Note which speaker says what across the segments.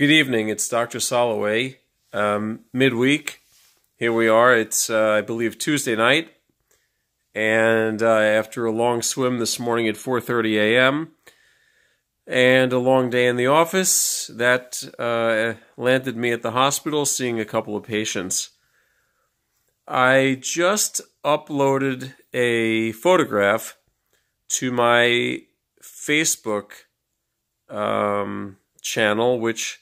Speaker 1: Good evening. It's Dr. Soloway. Um, midweek. Here we are. It's, uh, I believe, Tuesday night. And uh, after a long swim this morning at 4.30 a.m. and a long day in the office, that uh, landed me at the hospital seeing a couple of patients. I just uploaded a photograph to my Facebook um, channel, which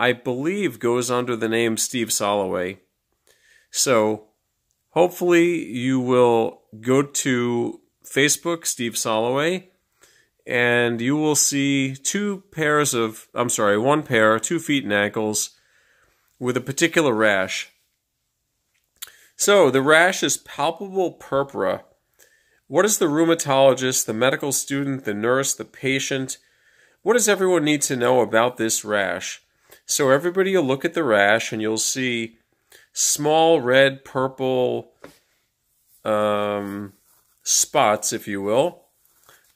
Speaker 1: I believe goes under the name Steve Soloway. So hopefully you will go to Facebook, Steve Soloway, and you will see two pairs of, I'm sorry, one pair, two feet and ankles with a particular rash. So the rash is palpable purpura. What does the rheumatologist, the medical student, the nurse, the patient, what does everyone need to know about this rash? So everybody will look at the rash and you'll see small red, purple um, spots, if you will.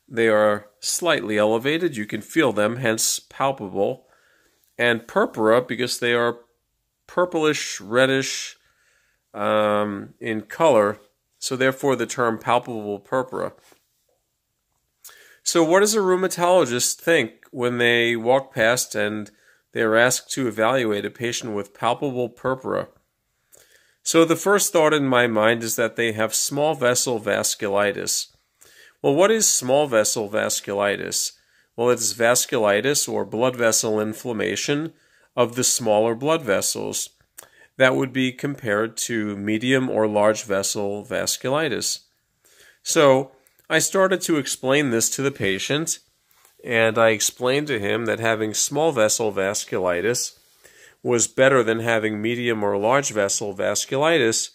Speaker 1: They are slightly elevated. You can feel them, hence palpable. And purpura because they are purplish, reddish um, in color. So therefore the term palpable purpura. So what does a rheumatologist think when they walk past and they are asked to evaluate a patient with palpable purpura. So the first thought in my mind is that they have small vessel vasculitis. Well, what is small vessel vasculitis? Well, it is vasculitis or blood vessel inflammation of the smaller blood vessels. That would be compared to medium or large vessel vasculitis. So I started to explain this to the patient and I explained to him that having small vessel vasculitis was better than having medium or large vessel vasculitis,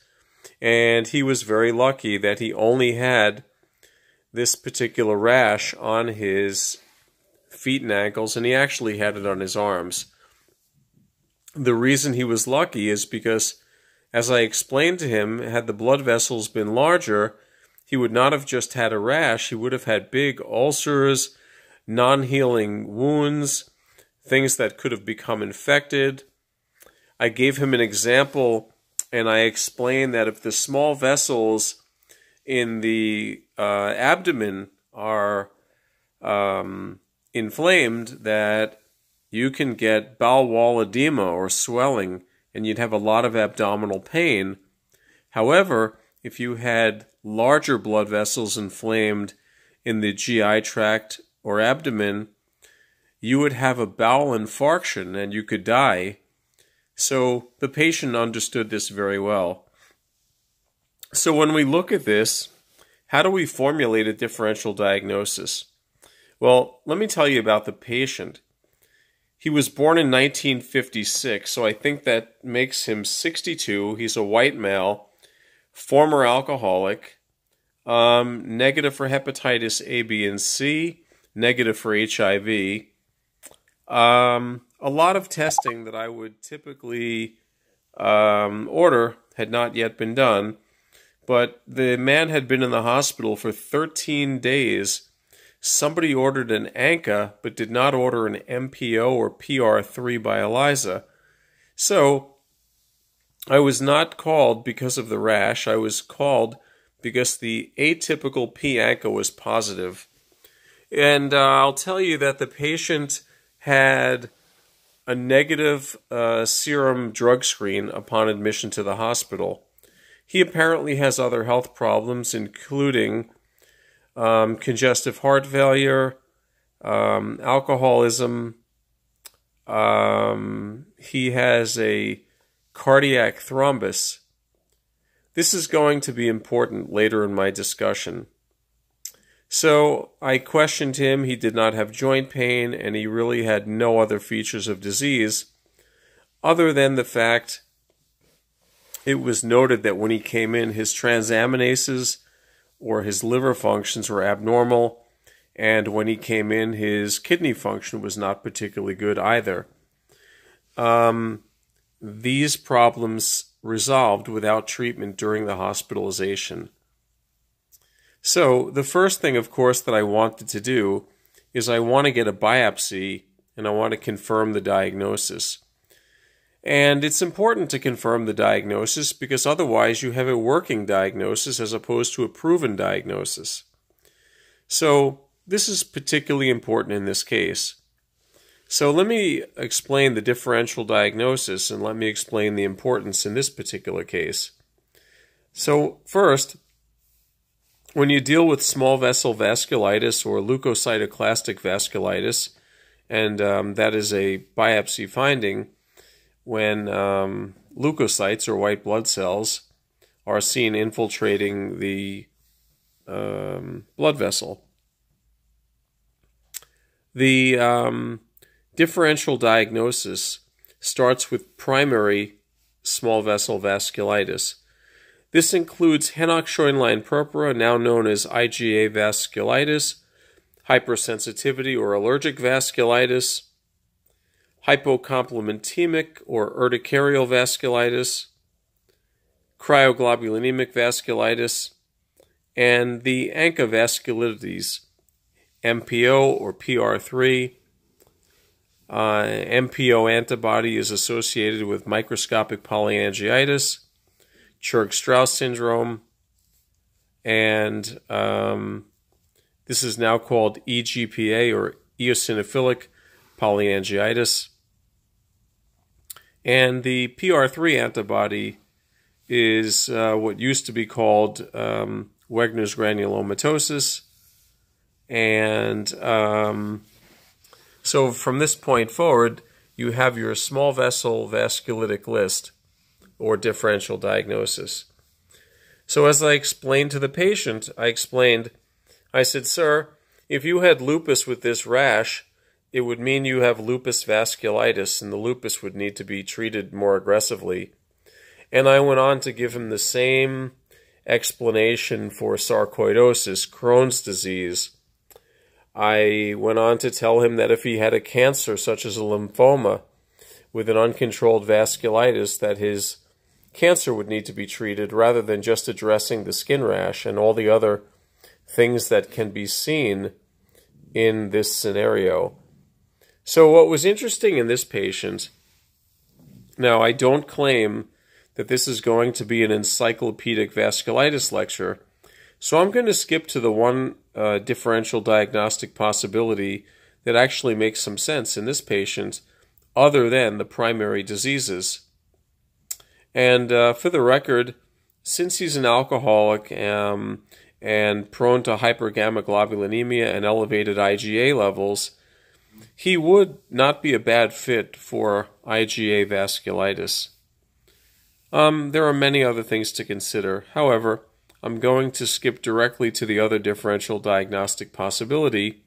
Speaker 1: and he was very lucky that he only had this particular rash on his feet and ankles, and he actually had it on his arms. The reason he was lucky is because, as I explained to him, had the blood vessels been larger, he would not have just had a rash, he would have had big ulcers non healing wounds, things that could have become infected. I gave him an example and I explained that if the small vessels in the uh, abdomen are um, inflamed, that you can get bowel wall edema or swelling and you'd have a lot of abdominal pain. However, if you had larger blood vessels inflamed in the GI tract or abdomen, you would have a bowel infarction and you could die. So the patient understood this very well. So when we look at this, how do we formulate a differential diagnosis? Well, let me tell you about the patient. He was born in 1956, so I think that makes him 62. He's a white male, former alcoholic, um, negative for hepatitis A, B, and C, negative for HIV. Um, a lot of testing that I would typically um, order had not yet been done, but the man had been in the hospital for 13 days. Somebody ordered an ANCA but did not order an MPO or PR3 by ELISA. So I was not called because of the rash. I was called because the atypical P ANCA was positive. And uh, I'll tell you that the patient had a negative uh, serum drug screen upon admission to the hospital. He apparently has other health problems, including um, congestive heart failure, um, alcoholism. Um, he has a cardiac thrombus. This is going to be important later in my discussion. So I questioned him. He did not have joint pain, and he really had no other features of disease other than the fact it was noted that when he came in, his transaminases or his liver functions were abnormal, and when he came in, his kidney function was not particularly good either. Um, these problems resolved without treatment during the hospitalization. So, the first thing, of course, that I wanted to do is I want to get a biopsy and I want to confirm the diagnosis. And it's important to confirm the diagnosis because otherwise you have a working diagnosis as opposed to a proven diagnosis. So, this is particularly important in this case. So, let me explain the differential diagnosis and let me explain the importance in this particular case. So, first, when you deal with small vessel vasculitis or leukocytoclastic vasculitis, and um, that is a biopsy finding, when um, leukocytes or white blood cells are seen infiltrating the um, blood vessel. The um, differential diagnosis starts with primary small vessel vasculitis. This includes Henoch-Schönlein purpura, now known as IgA vasculitis, hypersensitivity or allergic vasculitis, hypocomplementemic or urticarial vasculitis, cryoglobulinemic vasculitis, and the ANCA vasculitides, MPO or PR3. Uh, MPO antibody is associated with microscopic polyangiitis, Churg-Strauss syndrome, and um, this is now called EGPA or eosinophilic polyangiitis. And the PR3 antibody is uh, what used to be called um, Wegener's granulomatosis. And um, so from this point forward, you have your small vessel vasculitic list or differential diagnosis. So as I explained to the patient, I explained I said, Sir, if you had lupus with this rash, it would mean you have lupus vasculitis, and the lupus would need to be treated more aggressively. And I went on to give him the same explanation for sarcoidosis, Crohn's disease. I went on to tell him that if he had a cancer such as a lymphoma with an uncontrolled vasculitis, that his cancer would need to be treated rather than just addressing the skin rash and all the other things that can be seen in this scenario. So, what was interesting in this patient, now I don't claim that this is going to be an encyclopedic vasculitis lecture, so I'm going to skip to the one uh, differential diagnostic possibility that actually makes some sense in this patient other than the primary diseases. And uh, for the record, since he's an alcoholic um, and prone to hypergammaglobulinemia and elevated IgA levels, he would not be a bad fit for IgA vasculitis. Um, there are many other things to consider. However, I'm going to skip directly to the other differential diagnostic possibility,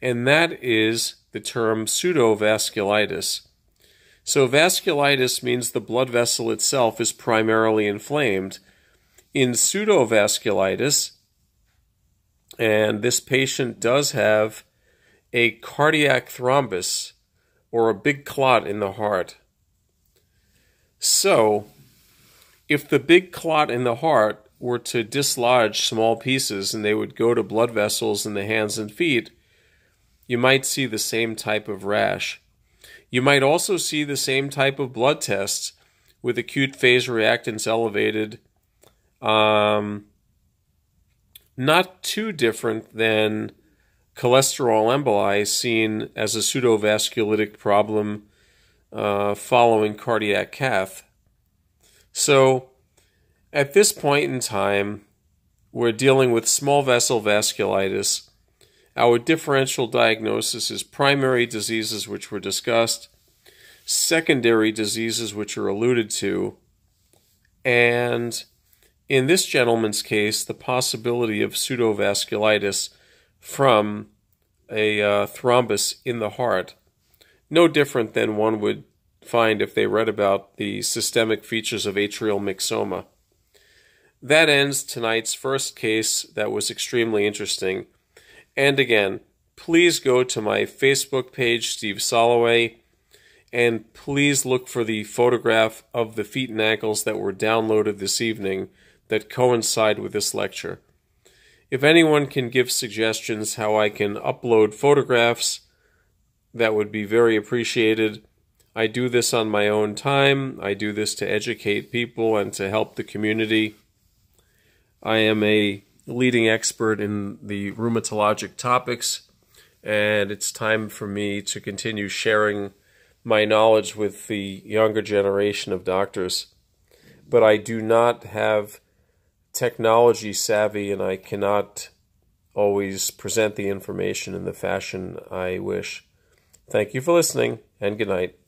Speaker 1: and that is the term pseudovasculitis. So, vasculitis means the blood vessel itself is primarily inflamed, in pseudovasculitis, and this patient does have a cardiac thrombus or a big clot in the heart. So, if the big clot in the heart were to dislodge small pieces and they would go to blood vessels in the hands and feet, you might see the same type of rash. You might also see the same type of blood tests with acute phase reactants elevated um, not too different than cholesterol emboli seen as a pseudovasculitic problem uh, following cardiac cath. So, at this point in time, we're dealing with small vessel vasculitis. Our differential diagnosis is primary diseases, which were discussed, secondary diseases, which are alluded to, and in this gentleman's case, the possibility of pseudovasculitis from a uh, thrombus in the heart, no different than one would find if they read about the systemic features of atrial myxoma. That ends tonight's first case that was extremely interesting. And again, please go to my Facebook page, Steve Soloway, and please look for the photograph of the feet and ankles that were downloaded this evening that coincide with this lecture. If anyone can give suggestions how I can upload photographs that would be very appreciated. I do this on my own time. I do this to educate people and to help the community. I am a leading expert in the rheumatologic topics, and it's time for me to continue sharing my knowledge with the younger generation of doctors. But I do not have technology savvy, and I cannot always present the information in the fashion I wish. Thank you for listening, and good night.